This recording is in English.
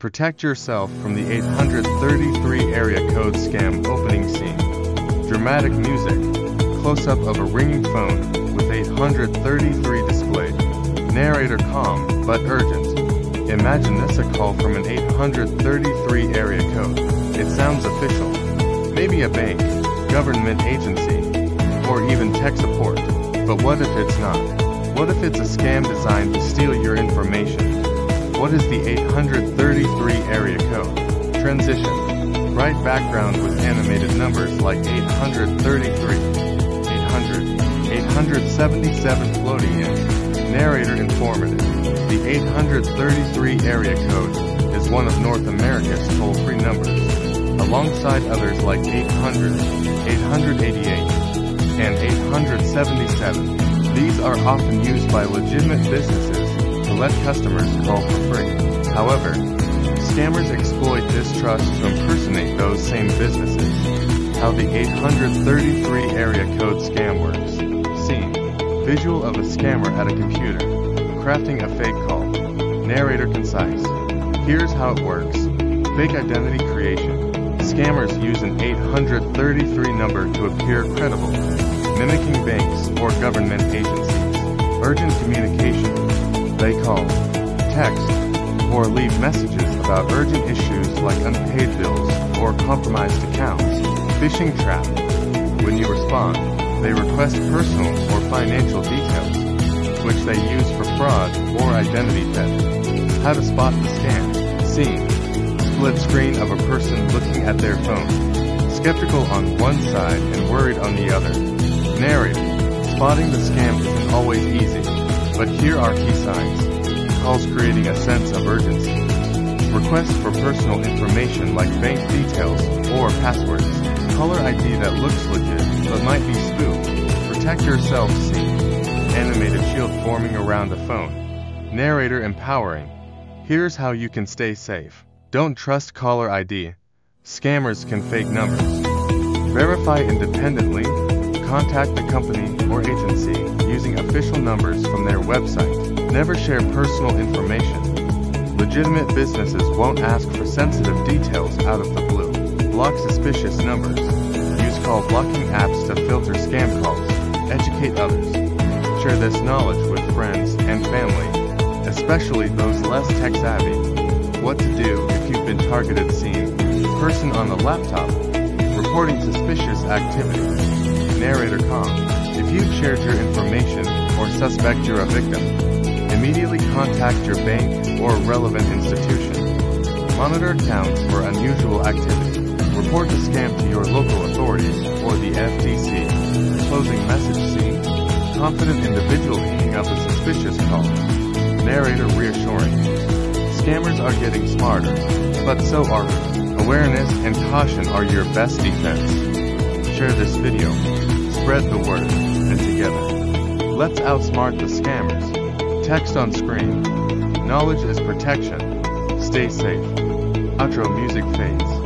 Protect yourself from the 833 area code scam opening scene. Dramatic music, close up of a ringing phone with 833 displayed. Narrator calm but urgent. Imagine this a call from an 833 area code. It sounds official. Maybe a bank, government agency, or even tech support. But what if it's not? What if it's a scam designed to steal your information? What is the 833 area code? Transition. Bright background with animated numbers like 833, 800, 877 floating in. Narrator informative. The 833 area code is one of North America's toll-free numbers, alongside others like 800, 888, and 877. These are often used by legitimate businesses to let customers call for free. However, scammers exploit this trust to impersonate those same businesses. How the 833 area code scam works. Scene. Visual of a scammer at a computer. Crafting a fake call. Narrator concise. Here's how it works. Fake identity creation. Scammers use an 833 number to appear credible, mimicking banks or government agencies. Urgent communication. Text, or leave messages about urgent issues like unpaid bills or compromised accounts. Phishing trap. When you respond, they request personal or financial details, which they use for fraud or identity theft. How to spot the scam. Scene. Split screen of a person looking at their phone. Skeptical on one side and worried on the other. Narrator. Spotting the scam isn't always easy, but here are key signs. Calls creating a sense of urgency. Requests for personal information like bank details or passwords. Caller ID that looks legit but might be spoofed. Protect yourself See Animated shield forming around the phone. Narrator empowering. Here's how you can stay safe. Don't trust caller ID. Scammers can fake numbers. Verify independently. Contact the company or agency using official numbers from their website. Never share personal information. Legitimate businesses won't ask for sensitive details out of the blue. Block suspicious numbers. Use call blocking apps to filter scam calls. Educate others. Share this knowledge with friends and family, especially those less tech savvy. What to do if you've been targeted scene. Person on the laptop. Reporting suspicious activity. Narrator calm. If you've shared your information or suspect you're a victim, immediately contact your bank or relevant institution. Monitor accounts for unusual activity. Report the scam to your local authorities or the FTC. Closing message scene. Confident individual picking up a suspicious call. Narrator reassuring. Scammers are getting smarter, but so are we. Awareness and caution are your best defense. Share this video. Spread the word, and together, let's outsmart the scammers. Text on screen. Knowledge is protection. Stay safe. Outro music fades.